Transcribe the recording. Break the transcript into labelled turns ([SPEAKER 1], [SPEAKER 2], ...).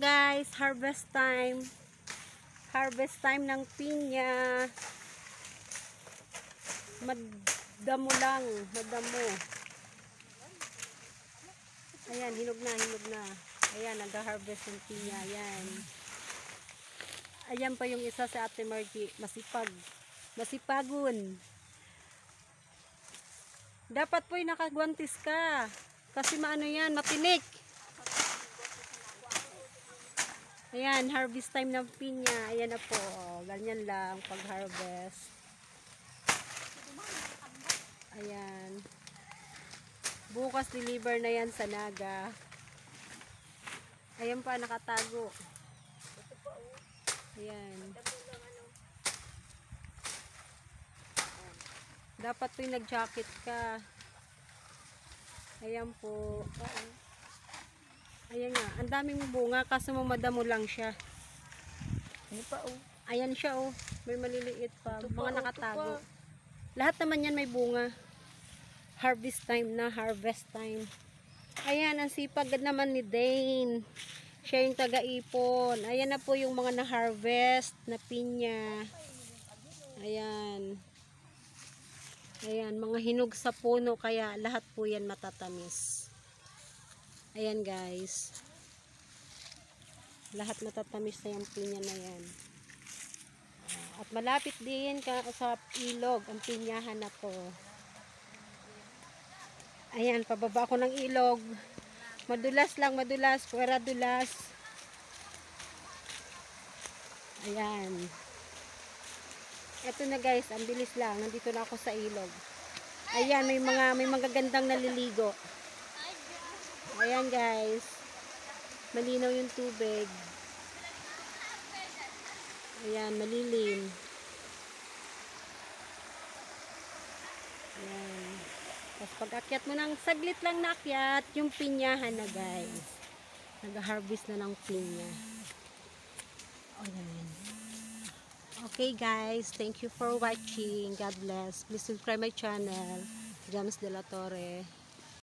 [SPEAKER 1] guys, harvest time. Harvest time ng pinya. Madamo lang, madamo. Ayan, hinog na, hinog na. Ayan, nag-harvest ng pinya. Ayan. Ayan pa yung isa sa Ate Margie. Masipag. Masipagun. Dapat po yung nakagwantis ka. Kasi maano yan, matinik. Ayan, harvest time ng pinya. Ayan na po. Ganyan lang pag-harvest. Ayan. Bukas deliver na yan sa Naga. Ayan pa, nakatago. Ayan. Dapat po yung nag-jacket ka. Ayan po. Ayan nga. Ang daming bunga kaso mamadamo lang siya.
[SPEAKER 2] Ano pa oh?
[SPEAKER 1] Ayan siya oh. May maliliit pa.
[SPEAKER 2] Ito pa,
[SPEAKER 1] Mga
[SPEAKER 2] oh, ito
[SPEAKER 1] nakatago.
[SPEAKER 2] pa.
[SPEAKER 1] Lahat naman yan may bunga. Harvest time na. Harvest time. Ayan. Ang sipag naman ni Dane. Siya yung taga-ipon. Ayan na po yung mga na-harvest na pinya. Ayan. Ayan. Mga hinog sa puno. Kaya lahat po yan matatamis. Ayan guys. Lahat matatamis na yung pinya na yan. At malapit din ka sa ilog ang pinyahan na to. Ayan, pababa ako ng ilog. Madulas lang, madulas, pwera dulas. Ayan. Ito na guys, ang bilis lang. Nandito na ako sa ilog. Ayan, may mga may mga gandang naliligo. Ayan guys. Malinaw yung tubig. Ayan, malilim. Ayan. Tapos pag akyat mo ng saglit lang na akyat, yung pinyahan na guys. Nag-harvest na ng pinya. Ayan. Okay guys, thank you for watching. God bless. Please subscribe my channel. James De La Torre.